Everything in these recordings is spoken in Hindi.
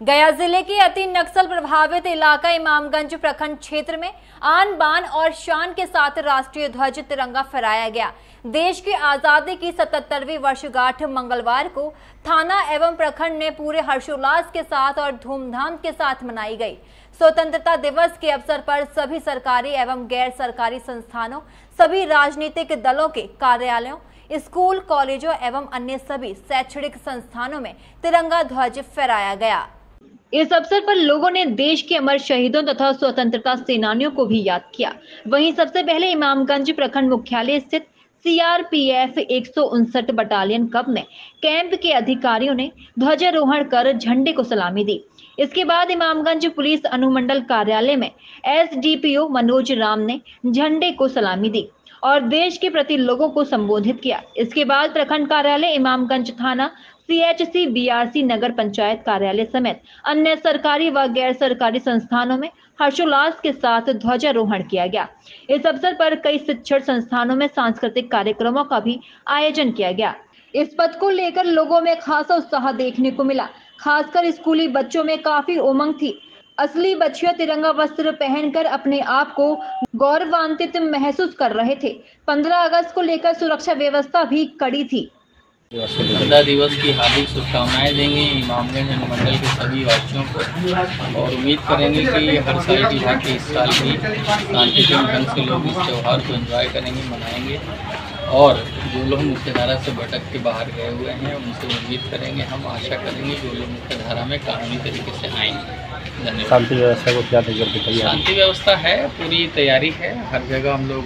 गया ज़िले के अति नक्सल प्रभावित इलाका इमामगंज प्रखंड क्षेत्र में आन बान और शान के साथ राष्ट्रीय ध्वज तिरंगा फहराया गया। देश की आज़ादी की 77वीं वर्षगांठ मंगलवार को थाना एवं प्रखंड में पूरे हर्षोल्लास के साथ और धूमधाम के साथ मनाई गई। स्वतंत्रता दिवस के अवसर पर सभी सरकारी एवं गैर सरकारी संस्थानों, सभी राजनीतिक दलों के कार्यालयों, स्कूल, कॉलेजों एवं अन्य सभी शैक्षणिक संस्थानों में तिरंगा ध्वज फहराया गया। इस अवसर पर लोगों ने देश के अमर शहीदों तथा स्वतंत्रता सेनानियों को भी याद किया। वहीं सबसे पहले इमामगंज प्रखंड मुख्यालय स्थित सीआरपीएफ एक बटालियन कब में कैंप के अधिकारियों ने ध्वजारोहण कर झंडे को सलामी दी। इसके बाद इमामगंज पुलिस अनुमंडल कार्यालय में एसडीपीओ मनोज राम ने झंडे को सलामी दी और देश के प्रति लोगों को संबोधित किया। इसके बाद प्रखंड कार्यालय इमामगंज थाना सीएचसी बीआरसी नगर पंचायत कार्यालय समेत अन्य सरकारी व गैर सरकारी संस्थानों में हर्षोल्लास के साथ ध्वजारोहण किया गया। इस अवसर पर कई शिक्षण संस्थानों में सांस्कृतिक कार्यक्रमों का भी आयोजन किया गया। इस पद को लेकर लोगों में खासा उत्साह देखने को मिला। खासकर स्कूली बच्चों में काफ़ी उमंग थी। असली बच्चियों तिरंगा वस्त्र पहनकर अपने आप को गौरवान्वित महसूस कर रहे थे। 15 अगस्त को लेकर सुरक्षा व्यवस्था भी कड़ी थी। स्वतंत्रता दिवस की हार्दिक शुभकामनाएँ देंगे इमामगंज अनुमंडल के सभी वासियों को और उम्मीद करेंगे कि हर साल की भांति इस साल भी शांतिपूर्ण ढंग से लोग इस त्यौहार को एंजॉय करेंगे मनाएँगे और जो लोग मुख्य धारा से भटक के बाहर गए हुए हैं उनसे उम्मीद करेंगे हम आशा करेंगे जो लोग मुख्यधारा में कानूनी तरीके से आएँगे। धन्यवाद। शांति व्यवस्था को क्या शांति व्यवस्था है पूरी तैयारी है हर जगह हम लोग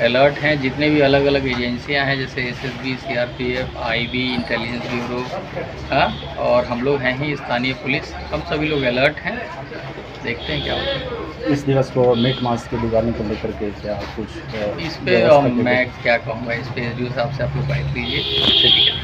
अलर्ट हैं जितने भी अलग अलग एजेंसियाँ हैं जैसे S S B C R P F I B intelligence bureau हाँ और हम लोग हैं ही स्थानीय पुलिस हम सभी लोग अलर्ट हैं। देखते हैं क्या होता है। इस दिवस को मीट मास के दुकानों को लेकर के क्या कुछ इस पे व्यवस्था अम, की मैं क्या कहूँगा इस पर जो हिसाब से आप लोग बात लीजिए